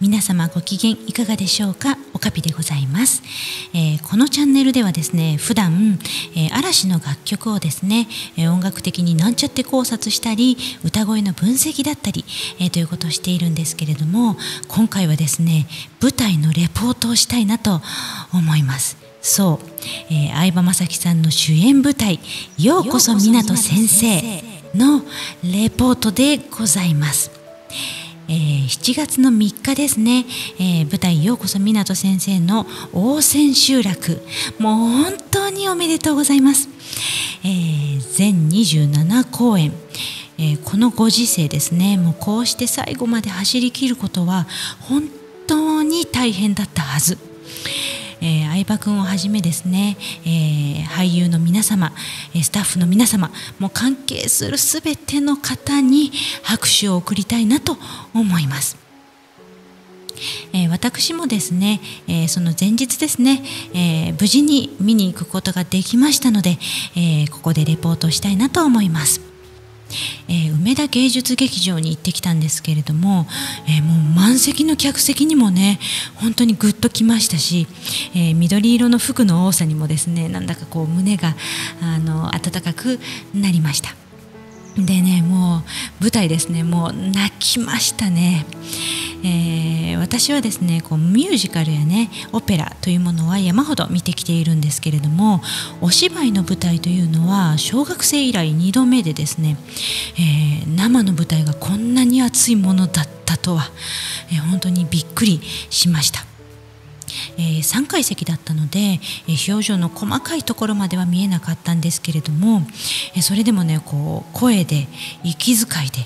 皆様ご機嫌いかがでしょうか？おかぴでございます、えー、このチャンネルではですね普段、えー、嵐の楽曲をですね、えー、音楽的になんちゃって考察したり歌声の分析だったり、えということをしているんですけれども今回はですね舞台のレポートをしたいなと思います。そう、え相葉雅紀さんの主演舞台「ようこそ湊先生」のレポートでございます。えー、7月の3日ですね、えー、舞台「ようこそ湊先生」の応戦集落。もう本当におめでとうございます、えー、全27公演。えー、このご時世ですね。もうこうして最後まで走りきることは本当に大変だったはず、えー、相葉君をはじめですね、えー、俳優の皆様スタッフの皆様もう関係する全ての方に拍手を送りたいなと思います。えー、私もですね、えー、その前日ですね、えー、無事に見に行くことができましたので、えここでレポートしたいなと思います。梅田芸術劇場に行ってきたんですけれども、えー、もう満席の客席にもね本当にぐっときましたし、えー、緑色の服の多さにもですねなんだかこう胸があの温かくなりました。でねもう舞台ですねもう泣きましたね。えー、私はですねこうミュージカルやねオペラというものは山ほど見てきているんですけれどもお芝居の舞台というのは小学生以来2度目でですね、えー、生の舞台がこんなに熱いものだったとは、えー、本当にびっくりしました。えー、3階席だったので、えー、表情の細かいところまでは見えなかったんですけれども、えー、それでもねこう声で息遣いで、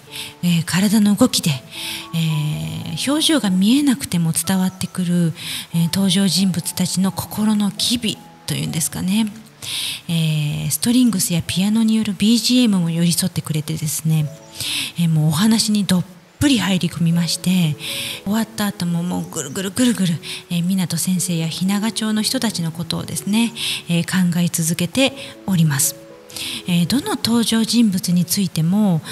え体の動きで、え表情が見えなくても伝わってくる、え登場人物たちの心の機微というんですかね。えー、ストリングスやピアノによる BGM も寄り添ってくれてですね、えー、もうお話にどっぷり入り込みまして終わった後ももうぐるぐるぐるぐる、えー、湊先生や日永町の人たちのことをですね、えー、考え続けております。え、どの登場人物についても、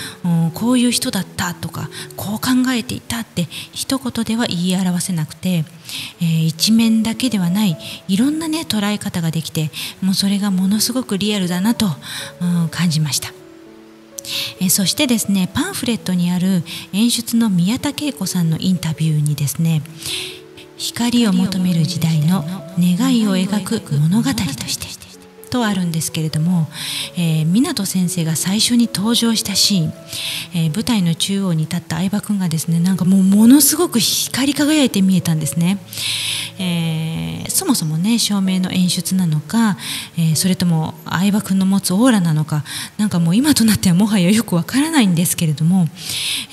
こういう人だったとかこう考えていたって一言では言い表せなくて、えー、一面だけではないいろんなね捉え方ができてもうそれがものすごくリアルだなと、感じました。えそしてですねパンフレットにある演出の宮田恵子さんのインタビューにですね光を求める時代の願いを描く物語としてとあるんですけれども、えー、湊先生が最初に登場したシーン、えー、舞台の中央に立った相葉君がですねなんかもうものすごく光り輝いて見えたんですね。えー、そもそもね照明の演出なのか、えー、それとも相葉君の持つオーラなのかなんかもう今となってはもはやよくわからないんですけれども、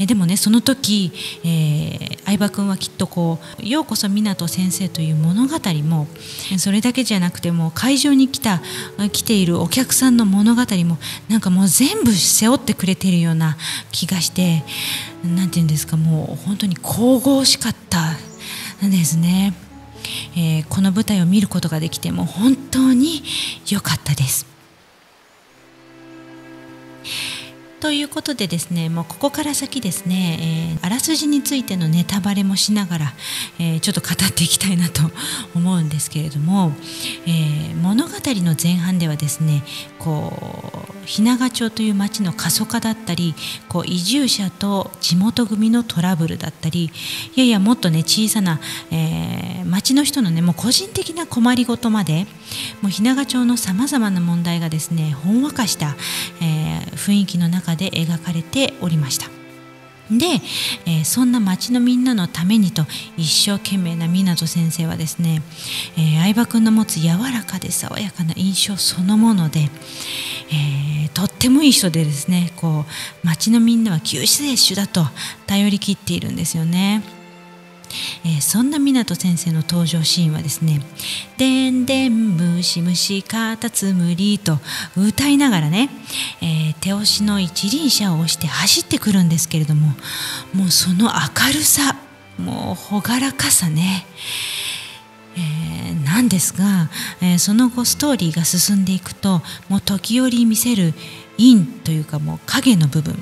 えー、でもねその時、え相葉君はきっとこう「ようこそ湊先生」という物語もそれだけじゃなくても会場に来た来ているお客さんの物語もなんかもう全部背負ってくれてるような気がして何て言うんですかもう本当に神々しかったんですね。えー、この舞台を見ることができても本当に良かったです。ということでですねもうここから先ですね、えー、あらすじについてのネタバレもしながら、えー、ちょっと語っていきたいなと思うんですけれども、えー、物語の前半ではですねこう日永町という町の過疎化だったりこう移住者と地元組のトラブルだったりいやいやもっとね小さな、えー、町の人のねもう個人的な困りごとまでもう日永町のさまざまな問題がですねほんわかした、え、雰囲気の中で描かれておりました。で、えー、そんな町のみんなのためにと一生懸命な湊先生はですね、えー、相葉君の持つ柔らかで爽やかな印象そのもので、えー、とってもいい人でですねこう町のみんなは救世主だと頼りきっているんですよね。えー、そんな湊先生の登場シーンはですね「でんでんむしむしかたつむり」と歌いながらね、えー、手押しの一輪車を押して走ってくるんですけれどももうその明るさもう朗らかさねえー、なんですが、え、その後ストーリーが進んでいくともう時折見せる陰というかもう影の部分、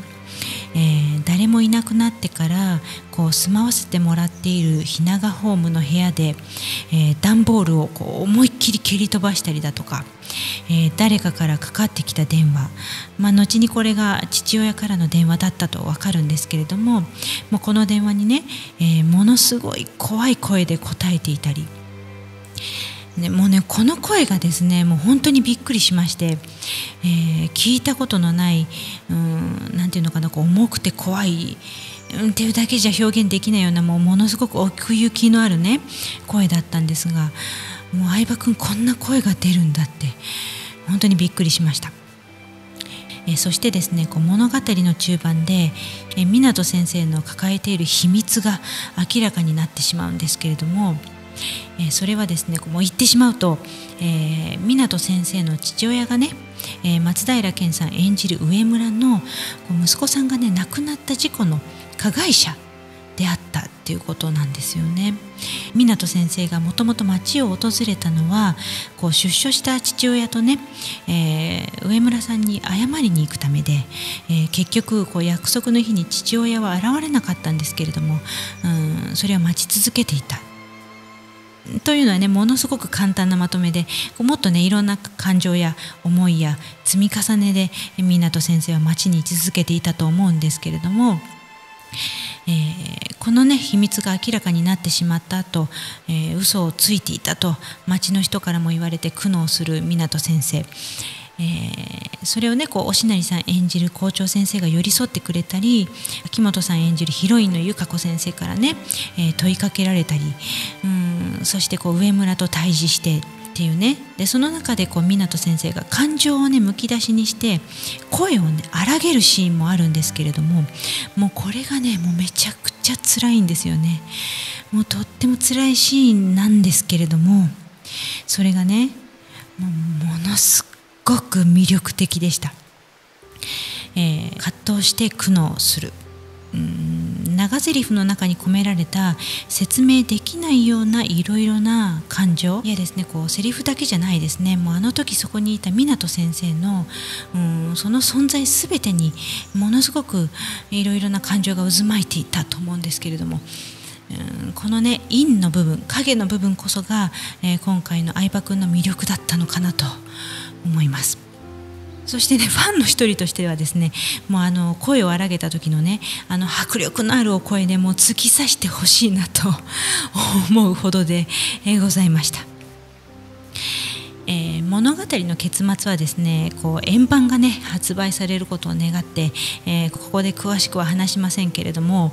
えー、誰もいなくなってからこう住まわせてもらっててているひながホームの部屋で、えー、段ボールをこう思いっきり蹴り飛ばしたりだとか、えー、誰かからかかってきた電話、まあ、後にこれが父親からの電話だったと分かるんですけれどももうこの電話にね、えー、ものすごい怖い声で答えていたり。ね、もうねこの声がですねもう本当にびっくりしまして、えー、聞いたことのない何て言うのかなこう重くて怖い、うん、っていうだけじゃ表現できないようなもうものすごく奥行きのあるね声だったんですがもう相葉君こんな声が出るんだって本当にびっくりしました。えそしてですねこう物語の中盤で、え湊先生の抱えている秘密が明らかになってしまうんですけれども、えそれはですねもう言ってしまうと、えー、湊先生の父親がね、え、松平健さん演じる上村の息子さんがね亡くなった事故の加害者であったっていうことなんですよね。湊先生がもともと町を訪れたのはこう出所した父親とね、えー、上村さんに謝りに行くためで、えー、結局こう約束の日に父親は現れなかったんですけれども、うん、それを待ち続けていたというのはねものすごく簡単なまとめでもっとねいろんな感情や思いや積み重ねで湊先生は町に居続けていたと思うんですけれども、えー、このね秘密が明らかになってしまった後、えー、嘘をついていたと町の人からも言われて苦悩する湊先生。えー、それをねこう押成さん演じる校長先生が寄り添ってくれたり秋元さん演じるヒロインの由香子先生からね、えー、問いかけられたりうんそしてこう上村と対峙してっていうね。でその中でこう湊先生が感情をねむき出しにして声をね荒げるシーンもあるんですけれどももうこれがねもうめちゃくちゃ辛いんですよね。もうとっても辛いシーンなんですけれどもそれがねもうものすごく魅力的でした、えー、葛藤して苦悩する。長台詞の中に込められた説明できないようないろいろな感情。いやですねこうセリフだけじゃないですね。もうあの時そこにいた湊先生のうんその存在全てにものすごくいろいろな感情が渦巻いていたと思うんですけれども。うんこのね陰の部分影の部分こそが、えー、今回の相葉君の魅力だったのかなと思います。そしてねファンの一人としてはですねもうあの声を荒げた時のねあの迫力のあるお声でもう突き刺してほしいなと 思うほどで、ございました。えー、物語の結末はですねこう円盤がね発売されることを願って、えー、ここで詳しくは話しませんけれども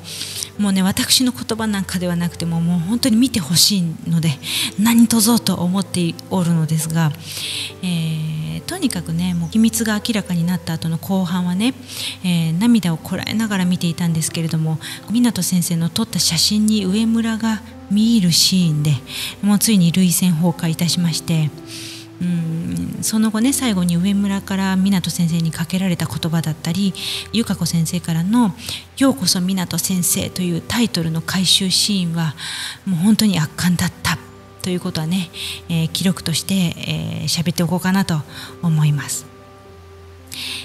もうね私の言葉なんかではなくてももう本当に見てほしいので何とぞと思っておるのですが、えー、とにかくねもう秘密が明らかになった後の後半はね、えー、涙をこらえながら見ていたんですけれども湊先生の撮った写真に上村が見入るシーンでもうついに涙腺崩壊いたしまして。うんその後ね最後に上村から湊先生にかけられた言葉だったり由香子先生からの「ようこそ湊先生」というタイトルの回収シーンはもう本当に圧巻だったということはね、えー、記録として喋、えー、っておこうかなと思います。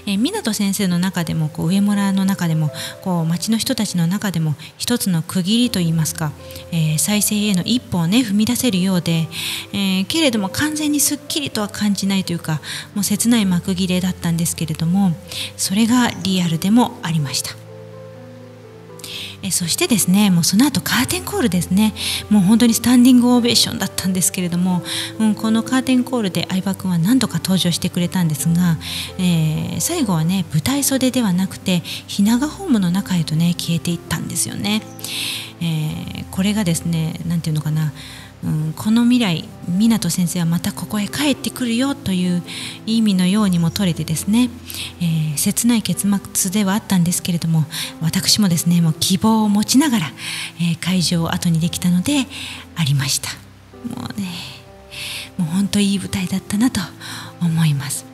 えー、湊先生の中でもこう上村の中でもこう町の人たちの中でも一つの区切りといいますか、えー、再生への一歩をね踏み出せるようで、えー、けれども完全にすっきりとは感じないというかもう切ない幕切れだったんですけれどもそれがリアルでもありました。えそしてですねもうその後カーテンコールですねもう本当にスタンディングオベーションだったんですけれども、うん、このカーテンコールで相葉君は何度か登場してくれたんですが、えー、最後はね舞台袖ではなくてひながホームの中へとね消えていったんですよね。えー、これがですね何て言うのかなうん、この未来湊先生はまたここへ帰ってくるよという意味のようにも取れてですね、えー、切ない結末ではあったんですけれども私もですねもう希望を持ちながら、えー、会場を後にできたのでありました。もうねもう本当いい舞台だったなと思います。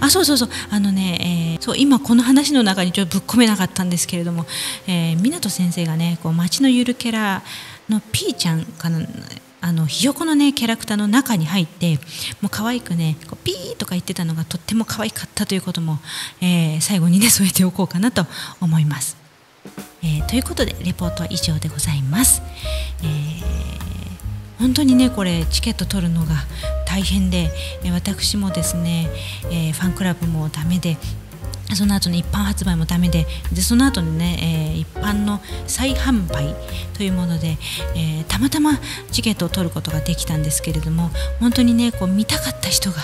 あそうそうそう。あのね、えー、そう今この話の中にちょっとぶっ込めなかったんですけれども、えー、湊先生がねこう街のゆるキャラのピーちゃんかなあのひよこのねキャラクターの中に入ってもう可愛くねこうピーとか言ってたのがとっても可愛かったということも、えー、最後にね添えておこうかなと思います。えー、ということでレポートは以上でございます。本当にねこれチケット取るのが大変で私もですね、えー、ファンクラブもダメでその後の一般発売もダメででその後にね、えー、一般の再販売というもので、えー、たまたまチケットを取ることができたんですけれども本当にねこう見たかった人が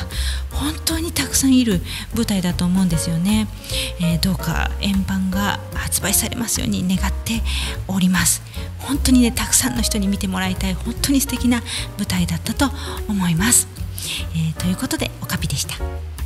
本当にたくさんいる舞台だと思うんですよね、えー、どうか円盤が発売されますように願っております。本当にねたくさんの人に見てもらいたい本当に素敵な舞台だったと思います、えということでオカピでした。